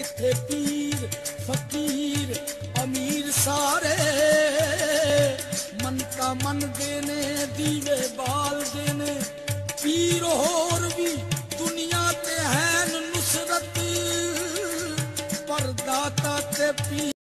ਇੱਥੇ ਪੀਰ, ਫਕੀਰ, ਅਮੀਰ ਸਾਰੇ। ਮੰਨਤਾ ਮੰਨਦੇ ਨੇ, ਦੀਵੇ ਬਾਲਦੇ ਨੇ। ਪੀਰ ਹੋਰ ਵੀ ਦੁਨੀਆ ਤੇ ਹੈ ਨੁਸਰਤ। ਪਰ ਦਾਤਾ ਤੇ ਪੀਰ